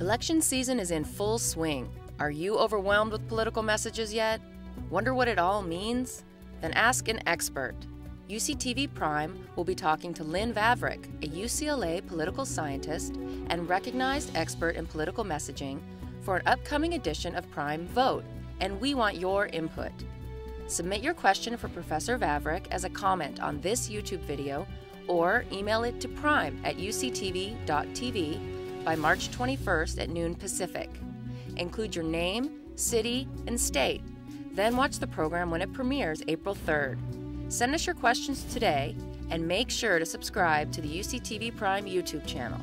Election season is in full swing. Are you overwhelmed with political messages yet? Wonder what it all means? Then ask an expert. UCTV Prime will be talking to Lynn Vavreck, a UCLA political scientist and recognized expert in political messaging, for an upcoming edition of Prime Vote, and we want your input. Submit your question for Professor Vavreck as a comment on this YouTube video or email it to prime at uctv.tv by March 21st at noon Pacific. Include your name, city, and state. Then watch the program when it premieres April 3rd. Send us your questions today and make sure to subscribe to the UCTV Prime YouTube channel.